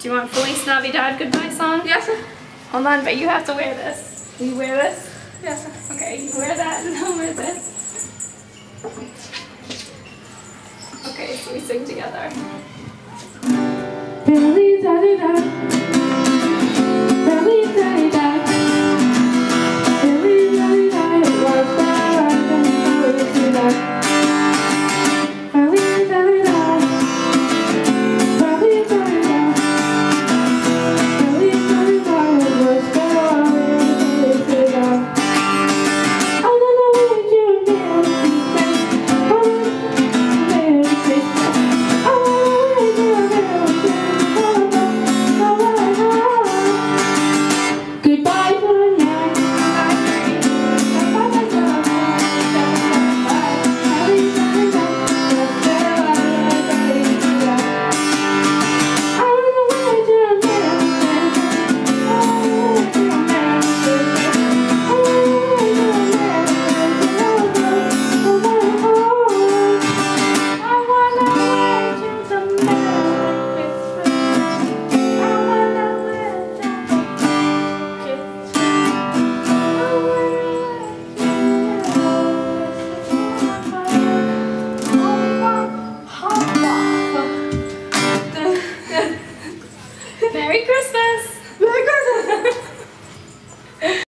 Do you want Feliz Navidad goodbye song? Yes, sir. Hold on, but you have to wear this. Will you wear this? Yes, sir. Okay, you wear that and I'll wear this. Okay, so we sing together. Feliz Navidad.